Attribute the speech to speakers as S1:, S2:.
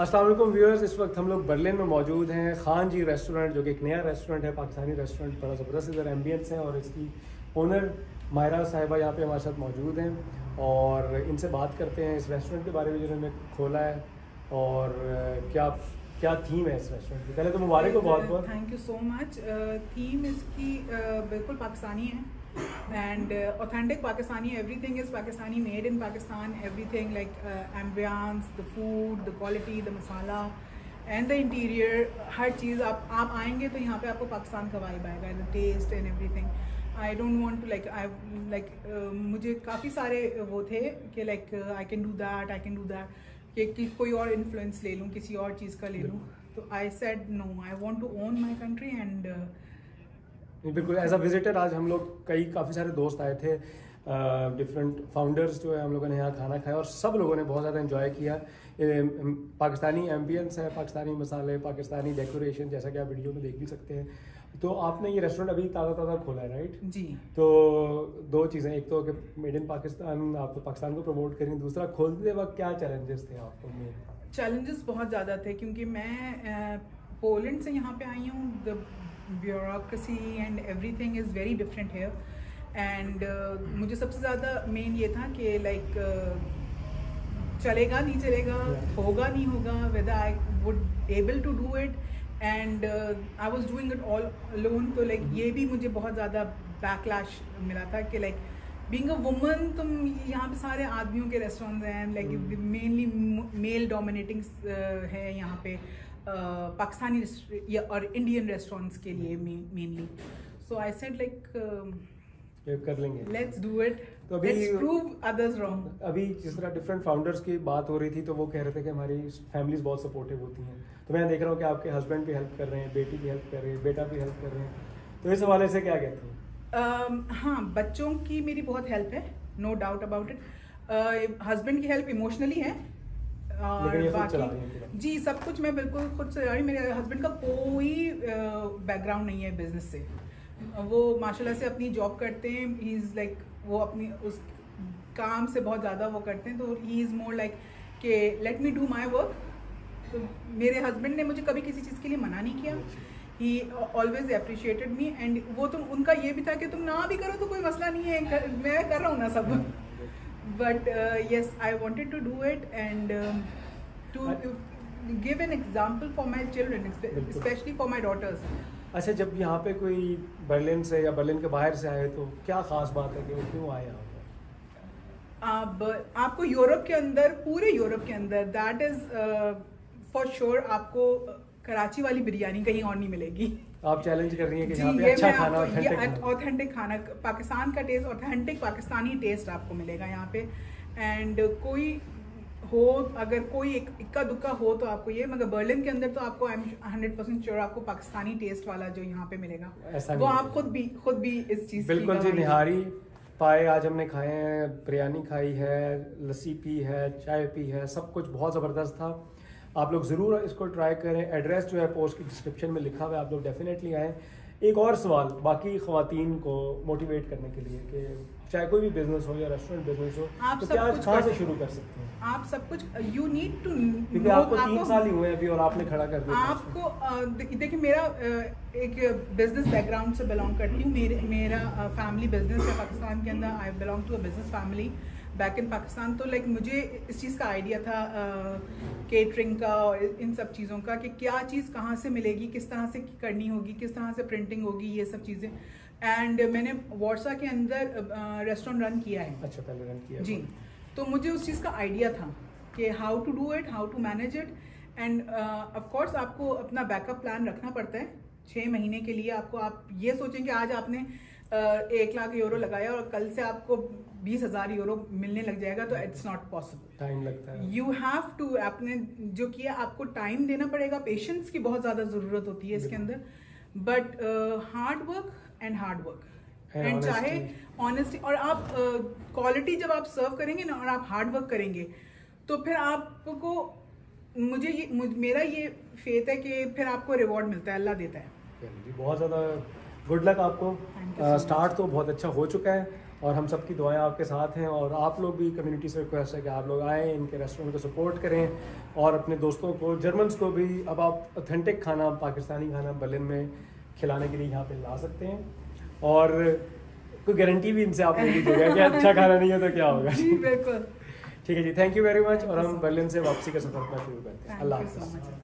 S1: Aslam viewers, इस वक्त हम लोग बर्लिन में मौजूद हैं। खान जी रेस्टोरेंट, जो कि एक नया रेस्टोरेंट है, पाकिस्तानी रेस्टोरेंट, बड़ा ज़बरदस्त इधर एम्बियंस है और इसकी ओनर मायरा साहिबा यहाँ पे हमारे साथ मौजूद हैं और इनसे बात करते हैं इस रेस्टोरेंट के बारे में, जिन्होंने खोला है। और क्या क्या थीम है इस रेस्टोरेंट की? पहले तो मुबारक हो बहुत बहुत
S2: thank you so much theme इसकी बिल्कुल पाकिस्तानी है। And authentic Pakistani everything is Pakistani made in Pakistan everything like ambience the food the quality the masala and the interior हर चीज़ आप आप आएँगे तो यहाँ पे आपको पाकिस्तान का वाइब आएगा the taste and everything I don't want to like I like मुझे काफ़ी सारे वो थे कि like I can do that I can do that कि, कोई और इन्फ्लुएंस ले लूँ किसी और चीज़ का ले लूँ. तो I said no I want to own my country and
S1: बिल्कुल एज अ विजिटर आज हम लोग कई काफ़ी सारे दोस्त आए थे डिफरेंट uh, फाउंडर्स जो है हम लोगों ने यहाँ खाना खाया और सब लोगों ने बहुत ज़्यादा इन्जॉय किया। पाकिस्तानी एम्बियंस है पाकिस्तानी मसाले पाकिस्तानी डेकोरेशन जैसा कि आप वीडियो में देख भी सकते हैं। तो आपने ये रेस्टोरेंट अभी ताज़ा ताज़ा खोला है राइट
S2: जी।
S1: तो दो चीज़ें एक तो कि मेड इन पाकिस्तान आप तो पाकिस्तान को प्रमोट करें दूसरा खोलते वक्त क्या चैलेंजेस थे आपको मेन
S2: चैलेंजेस बहुत ज़्यादा थे क्योंकि मैं पोलैंड से यहाँ पे आई हूँ the bureaucracy and everything is very different here and मुझे सबसे ज़्यादा मेन ये था कि लाइक uh, चलेगा नहीं चलेगा yeah. होगा नहीं होगा whether I would able to do it and I was doing it all lone तो लाइक ये भी मुझे बहुत ज़्यादा बैकलैश मिला था कि लाइक बींग अ वुमन तुम यहाँ पे सारे आदमियों के रेस्टोरेंट हैं लाइक मेनली मेल डोमिनेटिंग है यहाँ पे। पाकिस्तानी और इंडियन रेस्टोरेंट्स के लिए mainly so I said like
S1: कर लेंगे।
S2: लेट्स डू इट तो अभी प्रूव अदर्स रॉन्ग
S1: अभी जिस तरह डिफरेंट फाउंडर्स की बात हो रही थी तो वो कह रहे थे कि हमारी फैमिलीज़ बहुत सपोर्टिव होती हैं। तो मैं देख रहा हूँ कि आपके हस्बैंड भी हेल्प कर रहे हैं बेटी भी हेल्प कर रही है बेटा भी हेल्प कर रहे हैं। तो इस हवाले से क्या कहते हैं?
S2: Uh, हाँ बच्चों की मेरी बहुत हेल्प है no doubt about it husband की हेल्प इमोशनली है और बाकी जी सब कुछ मैं बिल्कुल खुद से रही मेरे हस्बैंड का कोई बैकग्राउंड नहीं है बिज़नेस से। वो माशाल्लाह से अपनी जॉब करते हैं ही इज़ लाइक वो अपनी उस काम से बहुत ज़्यादा वो करते हैं तो ही इज़ मोर लाइक कि let me do my work तो मेरे हस्बैंड ने मुझे कभी किसी चीज़ के लिए मना नहीं किया। He always appreciated me and वो तुम उनका ये भी था कि तुम ना भी करो तो कोई मसला नहीं है कर, मैं कर रहा हूँ ना सब। But yes I wanted to do it and to give an example for my children specially for my daughters
S1: अच्छा जब यहाँ पे कोई बर्लिन से या बर्लिन के बाहर से आए तो क्या खास बात है कि वो क्यों आए यहाँ
S2: अब आपको यूरोप के अंदर पूरे यूरोप के अंदर दैट इज़ फॉर श्योर आपको कराची वाली बिरयानी कहीं और नहीं मिलेगी।
S1: आप चैलेंज कर रही हैं कि यहाँ पे अच्छा खाना
S2: ऑथेंटिक खाना पाकिस्तान का टेस्ट ऑथेंटिक पाकिस्तानी टेस्ट आपको मिलेगा यहाँ पे। एंड कोई हो अगर कोई एक इक्का दुक्का हो तो आपको ये मगर बर्लिन के अंदर तो आपको I am hundred percent sure आपको पाकिस्तानी टेस्ट वाला जो यहाँ पे मिलेगा। ऐसा वो आप खुद भी खुद भी इस चीज़
S1: बिल्कुल जी निहारी पाए आज हमने खाए हैं बिरयानी खाई है लस्सी पी है चाय पी है सब कुछ बहुत ज़बरदस्त था। आप लोग ज़रूर इसको ट्राई करें। एड्रेस जो है पोस्ट की डिस्क्रिप्शन में लिखा हुआ है आप लोग डेफिनेटली आएँ। एक और सवाल बाकी खातन को मोटिवेट करने के लिए कि चाहे कोई भी बिज़नेस हो या रेस्टोरेंट बिज़नेस हो
S2: आप
S1: तो क्या कहाँ से शुरू कर सकते हैं?
S2: आप सब कुछ यू नीड टू
S1: क्योंकि आपको तीन साल ही हुए अभी और आपने खड़ा कर दिया।
S2: आपको देखिए मेरा एक बिज़नेस बैकग्राउंड से बिलोंग करती हूँ। मेरा फैमिली बिज़नेस है पाकिस्तान के अंदर। I belong to a business family back in Pakistan तो लाइक मुझे इस चीज़ का आइडिया था केटरिंग का और इन सब चीज़ों का कि क्या चीज़ कहाँ से मिलेगी किस तरह से करनी होगी किस तरह से प्रिंटिंग होगी ये सब चीज़ें। एंड मैंने वाट्सा के अंदर रेस्टोरेंट रन किया है।
S1: अच्छा पहले रन किया
S2: जी। तो मुझे उस चीज़ का आइडिया था कि how to do it how to manage it and of course आपको अपना बैकअप प्लान रखना पड़ता है। छः महीने के लिए आपको आप ये सोचें कि आज आपने एक लाख यूरो लगाया और कल से आपको बीस हज़ार यूरो मिलने लग जाएगा तो इट्स नॉट पॉसिबल
S1: टाइम लगता है।
S2: यू हैव टू आपने जो किया आपको टाइम देना पड़ेगा पेशेंस की बहुत ज़्यादा ज़रूरत होती है इसके अंदर। But hard work and hard work and चाहे ऑनेस्टी और आप क्वालिटी uh, जब आप सर्व करेंगे ना और आप हार्ड वर्क करेंगे तो फिर आपको मुझे ये मुझ, मेरा ये फेथ है कि फिर आपको रिवॉर्ड मिलता है अल्लाह देता है।
S1: बहुत ज़्यादा गुड लक आपको। स्टार्ट तो बहुत अच्छा हो चुका है और हम सबकी दुआएँ आपके साथ हैं और आप लोग भी कम्युनिटी से रिक्वेस्ट है कि आप लोग आएँ इनके रेस्टोरेंट को सपोर्ट करें और अपने दोस्तों को जर्मन्स को भी अब आप ऑथेंटिक खाना पाकिस्तानी खाना बर्लिन में खिलाने के लिए यहाँ पे ला सकते हैं और कोई गारंटी भी इनसे आप लोग दीजिएगा कि अच्छा खाना नहीं है तो क्या होगा।
S2: जी बिल्कुल।
S1: ठीक है जी थैंक यू वेरी मच और हम बर्लिन से वापसी का सफ़र शुरू करते हैं। अल्लाह